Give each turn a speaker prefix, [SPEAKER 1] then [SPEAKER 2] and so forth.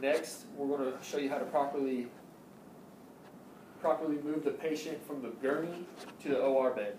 [SPEAKER 1] Next, we're gonna show you how to properly, properly move the patient from the gurney to the OR bed.